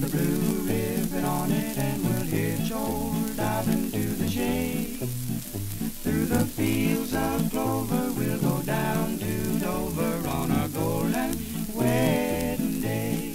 with a blue ribbon on it, and we'll hitch old Dobbin to the shade. Through the fields of clover, we'll go down to Dover on our golden wedding day.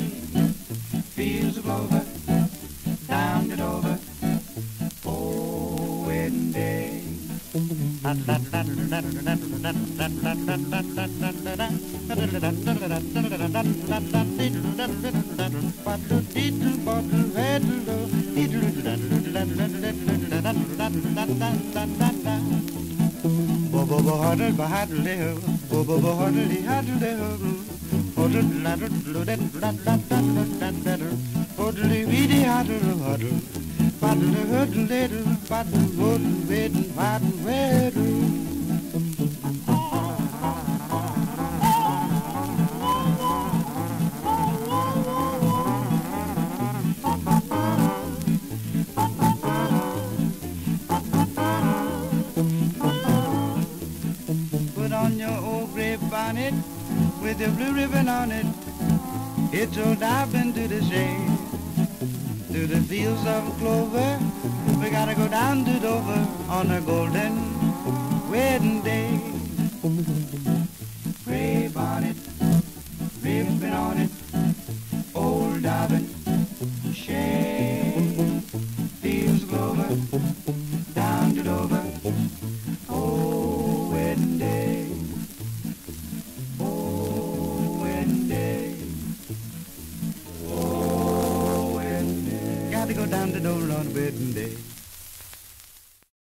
Huddle, huddle, huddle, and and red and white and red Put on your old gray bonnet with the blue ribbon on it. It's old I've the shade, through the fields of clover Gotta go down to Dover on a golden wedding day. Gray bonnet, ribbon on it, old Dobbin, shade, fields of clover, down to Dover. Oh, wedding day. Oh, wedding day. Oh, wedding day. Got to go down to Dover on a wedding day.